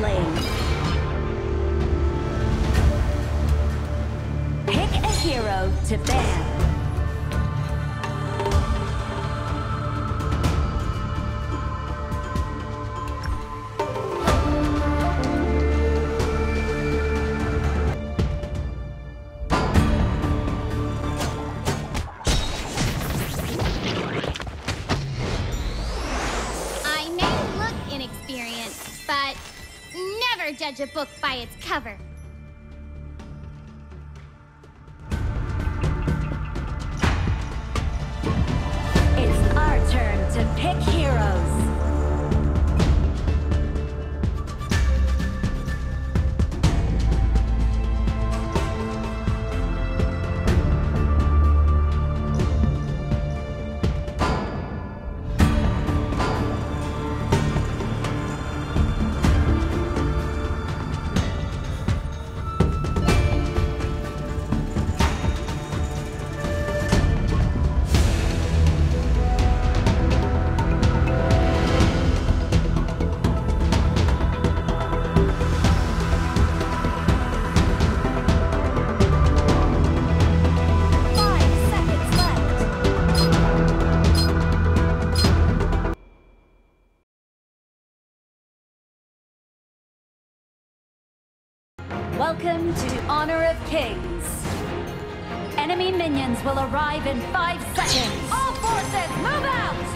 lane. Pick a hero to ban. Judge a book by its cover. It's our turn to pick heroes. Welcome to Honor of Kings. Enemy minions will arrive in five seconds. All forces, move out!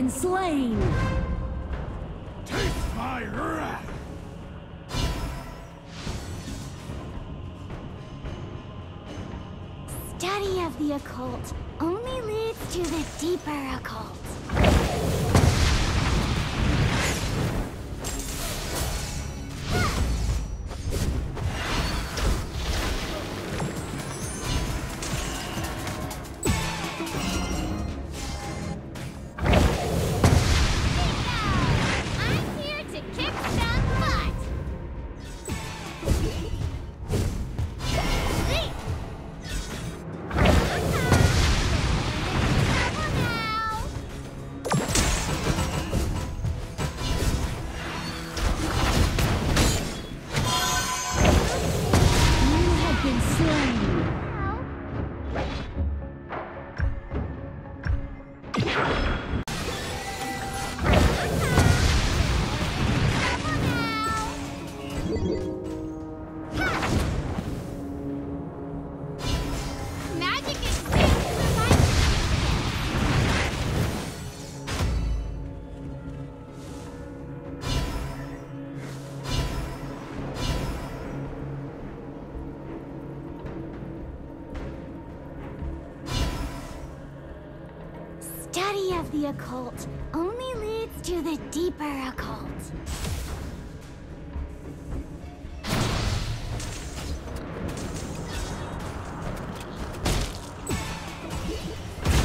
Been slain. Taste my wrath! Study of the occult only leads to the deeper occult. Occult only leads to the deeper occult.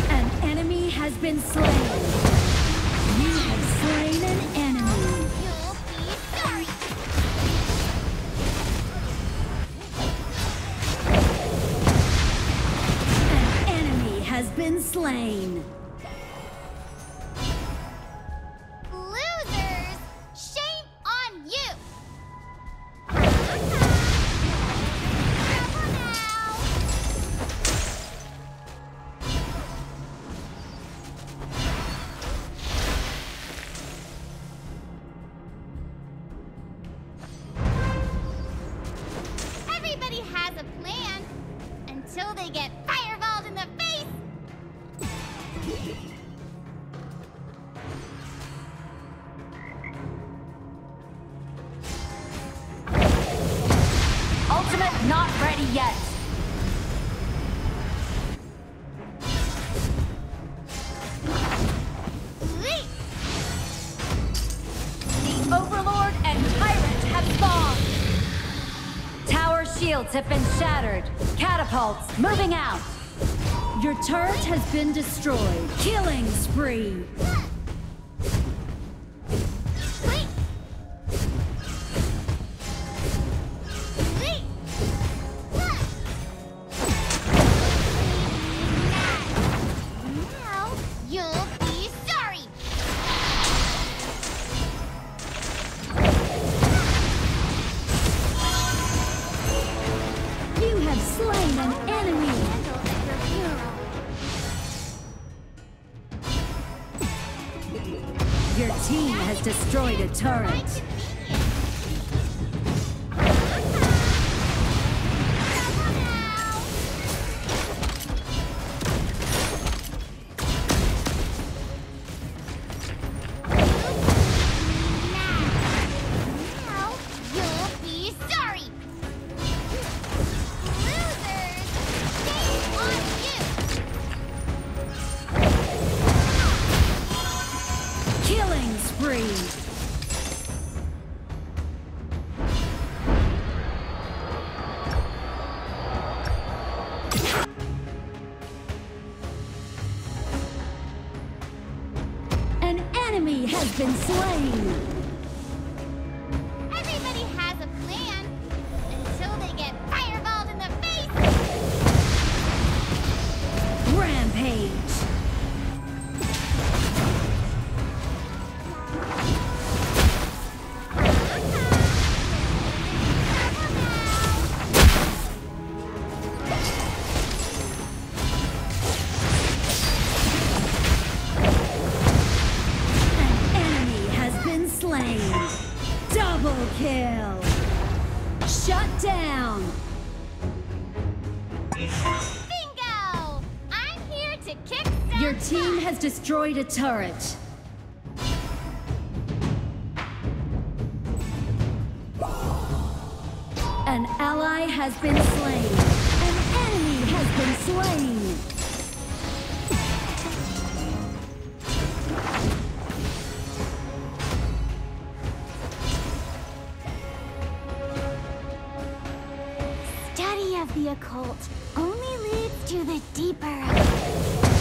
An enemy has been slain. You have slain an enemy. An enemy has been slain. Until they get shields have been shattered. Catapults, moving out. Your turret has been destroyed. Killing spree. turret. been slain! has destroyed a turret. An ally has been slain. An enemy has been slain. Study of the occult only leads to the deeper.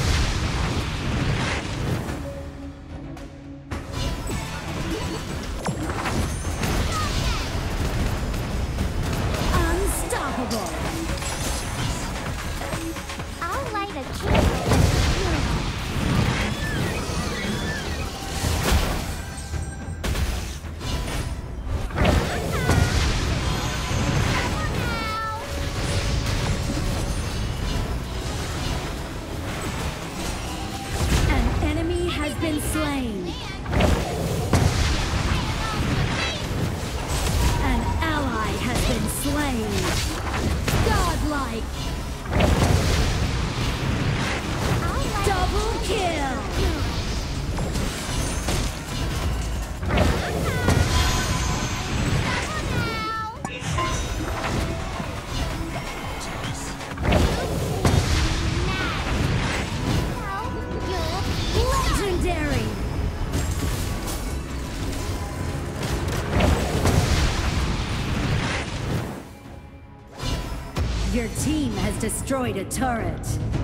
destroyed a turret.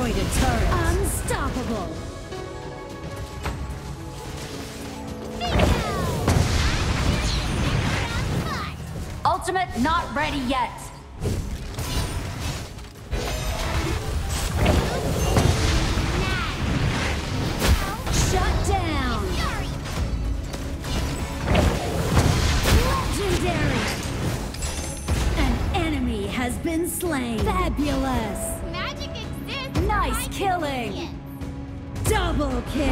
destroyed a turret. Unstoppable. Ultimate not ready yet. Shut down. Legendary. An enemy has been slain. Fabulous. Nice killing. Double kill.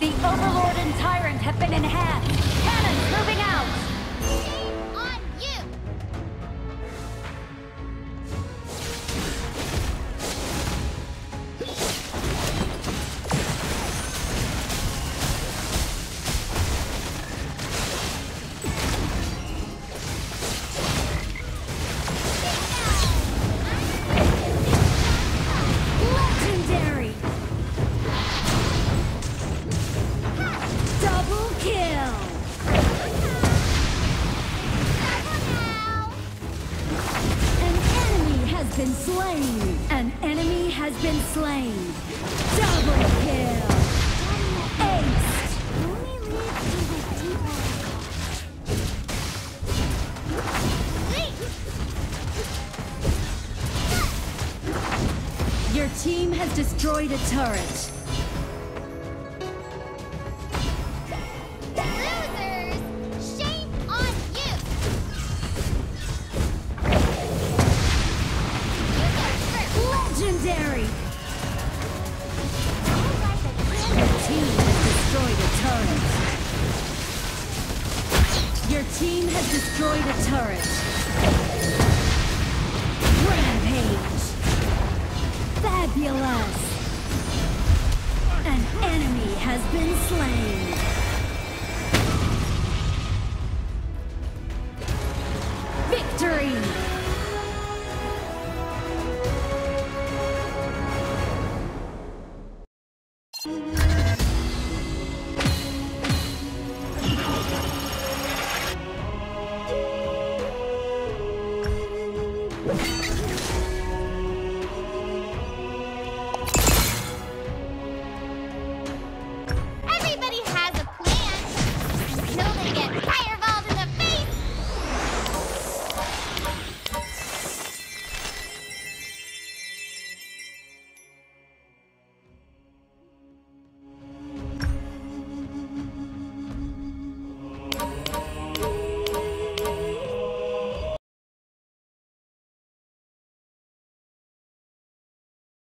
The Overlord and Tyrant have been enhanced. you destroyed a turret. Losers, shame on you. You go first. Legendary. Your team has destroyed a turret. Fabulous. An enemy has been slain. Victory!